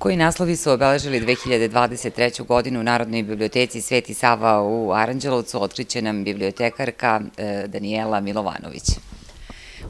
Koji naslovi su obeležili 2023. godinu u Narodnoj biblioteci Sveti Sava u Aranđelovcu, otkriće nam bibliotekarka e, Danijela Milovanović.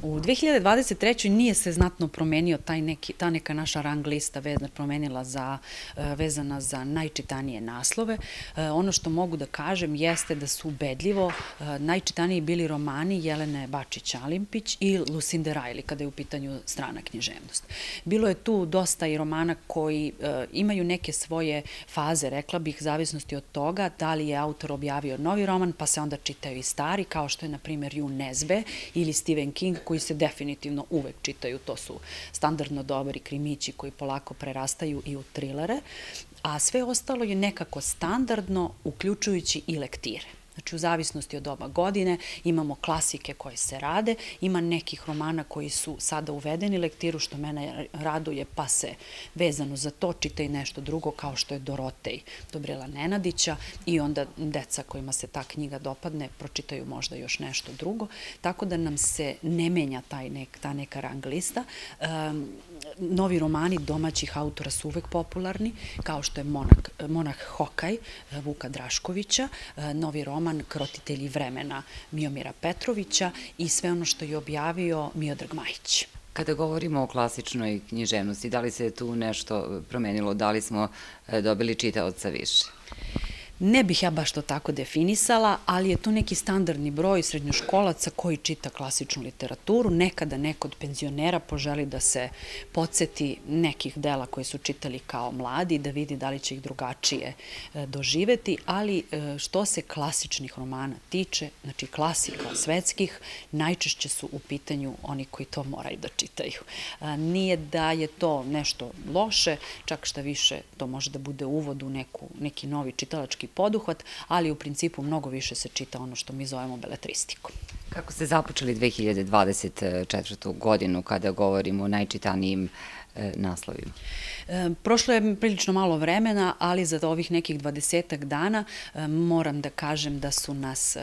U 2023. nije se znatno promenio taj neki, ta neka naša rang lista vezana, promenila za, e, vezana za najčitanije naslove. E, ono što mogu da kažem jeste da su ubedljivo e, najčitaniji bili romani Jelene Bačić-Alimpić i Lucinda Riley, kada je u pitanju strana književnost. Bilo je tu dosta i romana koji imaju neke svoje faze, rekla bih, zavisnosti od toga da li je autor objavio novi roman, pa se onda čitaju i stari, kao što je, na primjer, Ju Nezbe ili Stephen King, koji se definitivno uvek čitaju, to su standardno dobri krimići koji polako prerastaju i u trilere, a sve ostalo je nekako standardno, uključujući i lektire. Znači, u zavisnosti od oba godine imamo klasike koje se rade, ima nekih romana koji su sada uvedeni lektiru, što mene raduje, pa se vezano za to čita i nešto drugo, kao što je Dorotej Dobrela Nenadića i onda deca kojima se ta knjiga dopadne pročitaju možda još nešto drugo, tako da nam se ne menja taj nek, ta neka rang lista. Um, novi romani domaćih autora su uvek popularni, kao što je Monah, Monah Hokaj Vuka Draškovića, novi roman Krotitelji vremena Miomira Petrovića i sve ono što je objavio Miodrag Majić. Kada govorimo o klasičnoj književnosti, da li se tu nešto promenilo, da li smo e, dobili čitaoca više? Ne bih ja baš to tako definisala, ali je to neki standardni broj srednjoškolaca koji čita klasičnu literaturu. Nekada neko od penzionera poželi da se podsjeti nekih dela koje su čitali kao mladi, da vidi da li će ih drugačije e, doživeti, ali e, što se klasičnih romana tiče, znači klasika svetskih, najčešće su u pitanju oni koji to moraju da čitaju. E, nije da je to nešto loše, čak šta više to može da bude uvod u neku, neki novi čitalački poduhvat, ali u principu mnogo više se čita ono što mi zovemo beletristikom. Kako ste započeli 2024. godinu kada govorimo o najčitanijim E, naslovima? E, prošlo je prilično malo vremena, ali za ovih nekih dvadesetak dana e, moram da kažem da su nas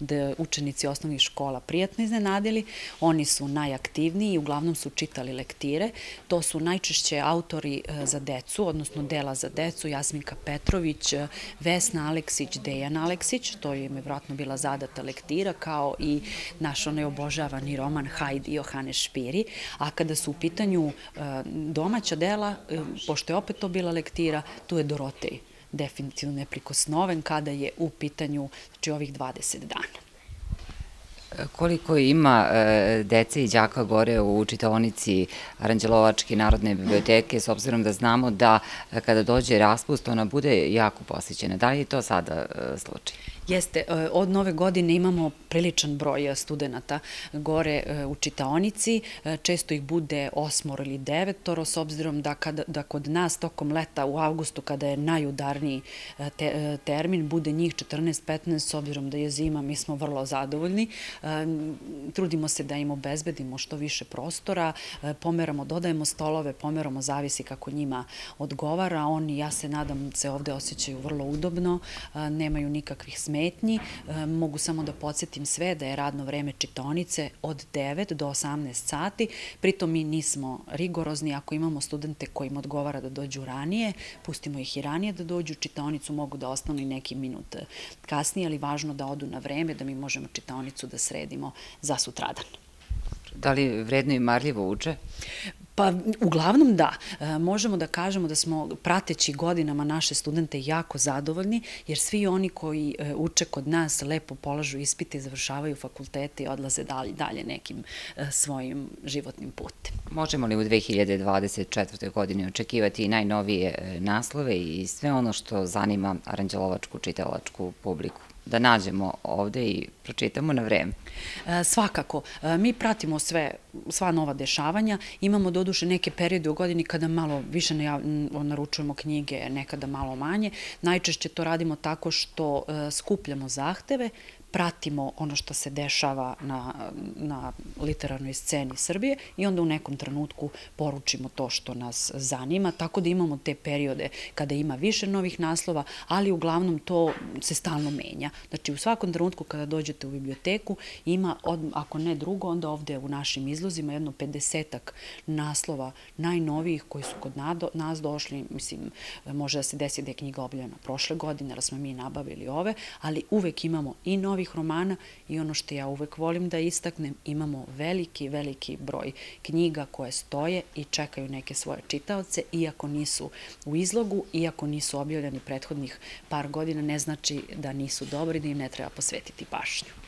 da učenici osnovnih škola prijatno iznenadili. Oni su najaktivniji i uglavnom su čitali lektire. To su najčešće autori za decu, odnosno dela za decu, Jasminka Petrović, Vesna Aleksić, Dejan Aleksić, to je me vratno bila zadata lektira, kao i naš onaj obožavani roman Hajdi Johane Špiri, a kada su u pitanju pitanju e, domaća dela, e, pošto je opet to bila lektira, tu je Dorotej definitivno neprikosnoven kada je u pitanju znači, ovih 20 dana. Koliko ima e, dece i đaka gore u čitaonici Aranđelovačke narodne biblioteke, s obzirom da znamo da kada dođe raspust, ona bude jako posjećena. Da li je to sada slučaj? Jeste, e, od nove godine imamo priličan broj e, studenta gore e, u čitaonici, često ih bude osmor ili devetoro, s obzirom da, kada, da kod nas tokom leta u avgustu, kada je najudarniji te, termin, bude njih 14-15, s obzirom da je zima, mi smo vrlo zadovoljni. Trudimo se da im obezbedimo što više prostora, pomeramo, dodajemo stolove, pomeramo, zavisi kako njima odgovara. Oni, ja se nadam, se ovde osjećaju vrlo udobno, nemaju nikakvih smetnja smetnji. E, mogu samo da podsjetim sve da je radno vreme čitonice od 9 do 18 sati. Pritom mi nismo rigorozni. Ako imamo studente kojim odgovara da dođu ranije, pustimo ih i ranije da dođu u čitonicu, mogu da ostanu i neki minut kasnije, ali važno da odu na vreme, da mi možemo čitonicu da sredimo za sutradan. Da li vredno i marljivo uče? Pa, uglavnom da. E, možemo da kažemo da smo prateći godinama naše studente jako zadovoljni, jer svi oni koji e, uče kod nas lepo polažu ispite završavaju fakultete i odlaze dalje, dalje nekim e, svojim životnim putem. Možemo li u 2024. godini očekivati i najnovije naslove i sve ono što zanima aranđelovačku čitalačku publiku? Da nađemo ovde i pročitamo na vreme? E, svakako. E, mi pratimo sve, sva nova dešavanja. Imamo doduše neke periode u godini kada malo više naručujemo knjige, nekada malo manje. Najčešće to radimo tako što e, skupljamo zahteve, pratimo ono što se dešava na, na literarnoj sceni Srbije i onda u nekom trenutku poručimo to što nas zanima, tako da imamo te periode kada ima više novih naslova, ali uglavnom to se stalno menja. Znači u svakom trenutku kada dođete u biblioteku ima, od, ako ne drugo, onda ovde u našim izlozima jedno 50 naslova najnovijih koji su kod nas došli, mislim, može da se desi da je knjiga objavljena prošle godine, jer smo mi nabavili ove, ali uvek imamo i novih romana i ono što ja uvek volim da istaknem, imamo veliki, veliki broj knjiga koje stoje i čekaju neke svoje čitaoce, iako nisu u izlogu, iako nisu objavljeni prethodnih par godina, ne znači da nisu dobri, da im ne treba posvetiti pašnju.